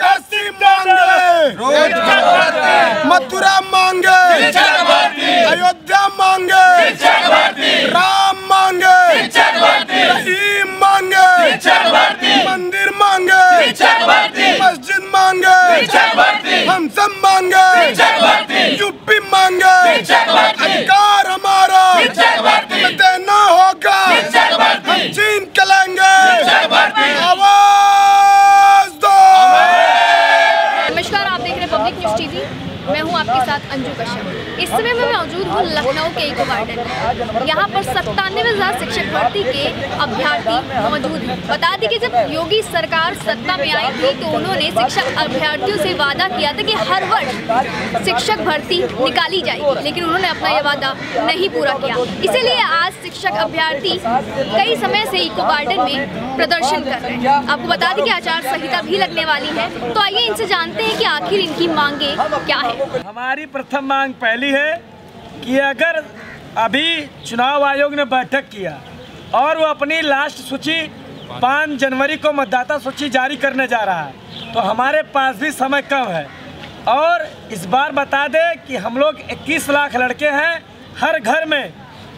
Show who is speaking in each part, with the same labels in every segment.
Speaker 1: काशी मांगे मथुरा मांगे। अयोध्या मांगे। राम मांगे।
Speaker 2: नमस्कार आप देख रहे हैं पब्लिक न्यूज़ टीवी मैं हूँ आपके साथ अंजू कश्यप। इस समय मैं मौजूद हूँ लखनऊ के इको गार्डन। यहाँ पर सत्तानवे हज़ार शिक्षक भर्ती के अभ्यर्थी मौजूद हैं। बता दें कि जब योगी सरकार सत्ता में आई थी तो उन्होंने शिक्षक अभ्यर्थियों से वादा किया था कि हर वर्ष शिक्षक भर्ती निकाली जाएगी, लेकिन उन्होंने अपना यह वादा नहीं पूरा किया। इसीलिए आज शिक्षक अभ्यर्थी कई समय से इको गार्डन में प्रदर्शन कर रहे हैं। आपको बता दें कि आचार संहिता भी लगने वाली है। तो आइए इनसे जानते हैं कि आखिर इनकी मांगे क्या है।
Speaker 3: हमारी प्रथम मांग पहली है कि अगर अभी चुनाव आयोग ने बैठक किया और वो अपनी लास्ट सूची पाँच जनवरी को मतदाता सूची जारी करने जा रहा है तो हमारे पास भी समय कम है। और इस बार बता दें कि हम लोग 21 लाख लड़के हैं, हर घर में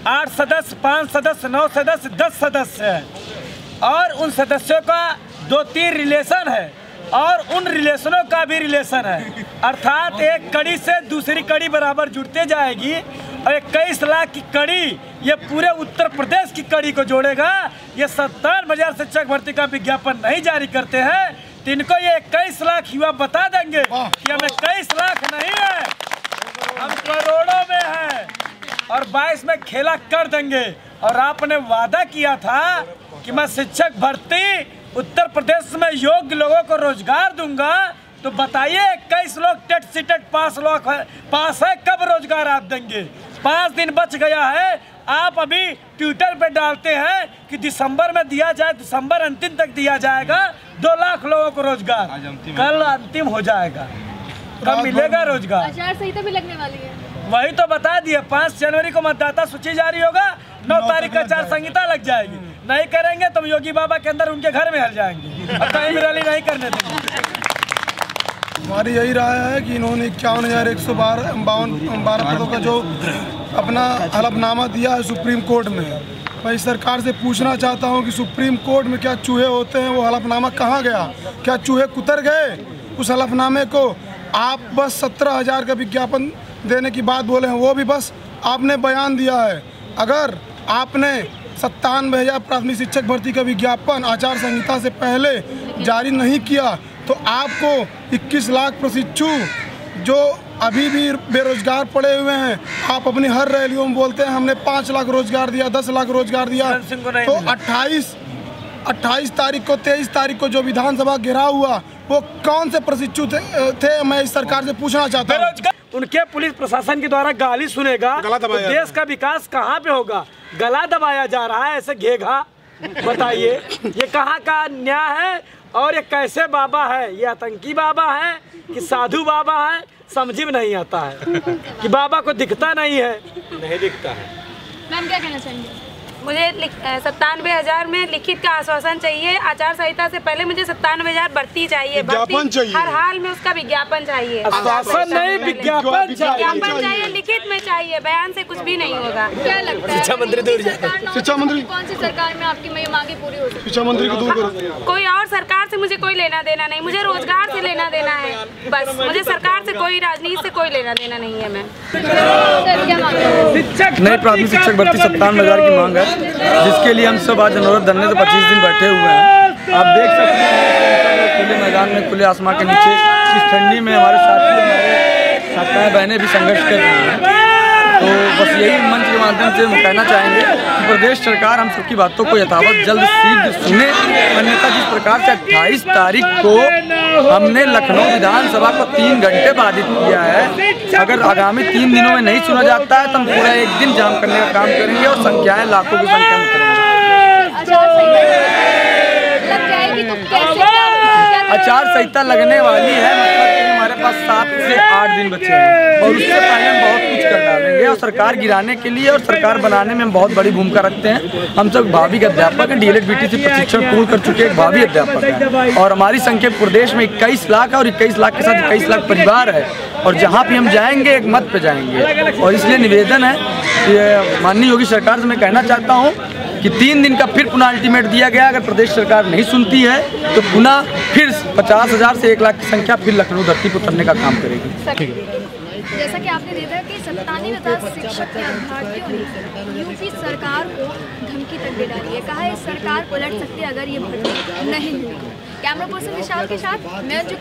Speaker 3: आठ सदस्य, पाँच सदस्य, नौ सदस्य, दस सदस्य हैं। और उन सदस्यों का दो तीन रिलेशन है। और उन रिलेशनों का भी रिलेशन है। अर्थात एक कड़ी से दूसरी कड़ी बराबर जुड़ते जाएगी और इक्कीस लाख की कड़ी ये पूरे उत्तर प्रदेश की कड़ी को जोड़ेगा। ये सत्तर हज़ार शिक्षक भर्ती का विज्ञापन नहीं जारी करते हैं। तो इनको ये इक्कीस लाख युवा बता देंगे कि हमें इक्कीस लाख नहीं है हम करोड़ों में है और 22 में खेला कर देंगे। और आपने वादा किया था कि मैं शिक्षक भर्ती उत्तर प्रदेश में योग्य लोगों को रोज़गार दूँगा तो बताइए इक्कीस लोग टेट सीटेट पास लोग है पास है कब रोज़गार आप देंगे? पाँच दिन बच गया है आप अभी ट्विटर पे डालते हैं कि दिसंबर में दिया जाए दिसंबर अंतिम तक दिया जाएगा दो लाख लोगों को रोज़गार। कल अंतिम हो जाएगा। कब मिलेगा रोज़गार?
Speaker 2: आचार संहिता भी लगने वाली है।
Speaker 3: वही तो बता दिए पाँच जनवरी को मतदाता सूची जारी होगा नौ तारीख का आचार संहिता लग जाएगी। नहीं करेंगे तो योगी बाबा के अंदर उनके घर में हल जाएँगे। कहीं भी रैली नहीं करने देंगे।
Speaker 1: हमारी यही राय है कि इन्होंने इक्यावन हज़ार एक सौ बारह, बावन, बारह पदों का जो अपना हलफनामा दिया है सुप्रीम कोर्ट में, मैं सरकार से पूछना चाहता हूँ कि सुप्रीम कोर्ट में क्या चूहे होते हैं, वो हलफनामा कहाँ गया? क्या चूहे कुतर गए उस हलफनामे को? आप बस सत्रह हज़ार का विज्ञापन देने की बात बोले हैं, वो भी बस आपने बयान दिया है। अगर आपने सत्तानवे हज़ार प्राथमिक शिक्षक भर्ती का विज्ञापन आचार संहिता से पहले जारी नहीं किया तो आपको 21 लाख प्रशिक्षु जो अभी भी बेरोजगार पड़े हुए हैं आप अपनी हर रैलियों में बोलते हैं हमने पाँच लाख रोज़गार दिया दस लाख रोज़गार दिया। तो। 28 28 तारीख को 23 तारीख को जो विधानसभा घेराव हुआ वो कौन से प्रशिक्षु थे, थे मैं इस सरकार से पूछना चाहता हूँ।
Speaker 3: उनके पुलिस प्रशासन के द्वारा गाली सुनेगा तो देश का विकास कहाँ पे होगा? गला दबाया जा रहा है ऐसे घेघा। बताइए ये कहाँ का न्याय है? और ये कैसे बाबा है? ये आतंकी बाबा है कि साधु बाबा है? समझ में नहीं आता है कि बाबा को दिखता नहीं है। नहीं दिखता है।
Speaker 2: मैम क्या कहना चाहेंगे?
Speaker 4: मुझे सत्तानवे हज़ार में लिखित का आश्वासन चाहिए। आचार संहिता से पहले मुझे सत्तानवे हज़ार भर्ती चाहिए।
Speaker 1: विज्ञापन चाहिए।
Speaker 4: हर हाल में उसका विज्ञापन चाहिए।
Speaker 3: आश्वासन नहीं विज्ञापन चाहिए।
Speaker 4: विज्ञापन चाहिए। लिखित में चाहिए। बयान से कुछ भी नहीं होगा।
Speaker 2: क्या लगता है?
Speaker 3: शिक्षा मंत्री दूर
Speaker 1: शिक्षा मंत्री-
Speaker 2: कौन सी सरकार में आपकी ये मांगे पूरी हो सकती
Speaker 1: शिक्षा मंत्री को दूर करो।
Speaker 4: कोई और सरकार से मुझे कोई लेना देना नहीं। मुझे रोज़गार से लेना देना है। बस मुझे सरकार से कोई राजनीति से कोई लेना देना नहीं है मैं।
Speaker 2: क्या मांग? रहे हो
Speaker 3: शिक्षक
Speaker 5: नई प्राथमिक शिक्षक भर्ती सत्तावन हज़ार की मांग है। जिसके लिए हम सब आज अनुरोध धरने से पच्चीस दिन बैठे हुए हैं। आप देख सकते हैं, खुले मैदान में, खुले आसमान के नीचे, इस ठंडी में हमारे साथी हमारे साथ बहनें भी संघर्ष कर रही हैं। तो बस यही मंच के माध्यम से हम कहना चाहेंगे कि प्रदेश सरकार हम सबकी बातों को यथावत जल्द शीघ्र सुने। अन्यथा जिस प्रकार से 28 तारीख को हमने लखनऊ विधानसभा को तीन घंटे बाधित किया है अगर आगामी तीन दिनों में नहीं सुना जाता है तो हम पूरा एक दिन जाम करने का काम करेंगे और संख्याएँ लाखों की संख्या में करेंगे।
Speaker 2: आचार संहिता
Speaker 5: लगने वाली है सात से आठ दिन बचे हैं। और उससे पहले हम बहुत कुछ कर डालेंगे और सरकार गिराने के लिए और सरकार बनाने में हम बहुत बड़ी भूमिका रखते हैं। हम सब भावी के अध्यापक हैं डी एल प्रशिक्षण पूर्ण कर चुके एक भावी अध्यापक हैं। और हमारी संख्या प्रदेश में इक्कीस लाख है और इक्कीस लाख के साथ इक्कीस लाख परिवार है। और जहाँ भी हम जाएँगे एक मत पे जाएँगे। और इसलिए निवेदन है कि माननीय योगी सरकार से मैं कहना चाहता हूँ कि तीन दिन का फिर पुनः अल्टीमेट दिया गया। अगर प्रदेश सरकार नहीं सुनती है तो पुनः फिर पचास हज़ार से एक लाख की संख्या फिर लखनऊ धरती पर उतरने का काम करेगी।
Speaker 2: जैसा कि आपने देखा कि सत्तानवे हज़ार शिक्षक के अभ्यर्थियों ने यूपी सरकार को धमकी तक दे डाली है। कहा है, सरकार उलट सकती है अगर ये भर्ती नहीं हुई। कैमरा पर्सन विशाल के साथ, मैं जो